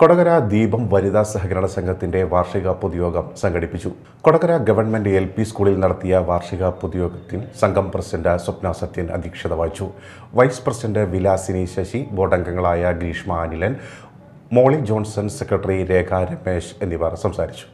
കൊടകര ദീപം വനിതാ സഹകരണ സംഘത്തിന്റെ വാർഷിക പൊതുയോഗം സംഘടിപ്പിച്ചു. കൊടകര ഗവൺമെന്റ് എൽ പി സ്കൂളിൽ നടത്തിയ വാർഷിക പൊതുയോഗത്തിൽ സംഘം പ്രസിഡന്റ് സ്വപ്ന സത്യൻ അധ്യക്ഷത വഹിച്ചു. Vice president Vilasini Sasi ബോർഡംഗങ്ങളായ Greeshma Anilan Molly Johnson secretary Rekha Ramesh എന്നിവർ സംസാരിച്ചു.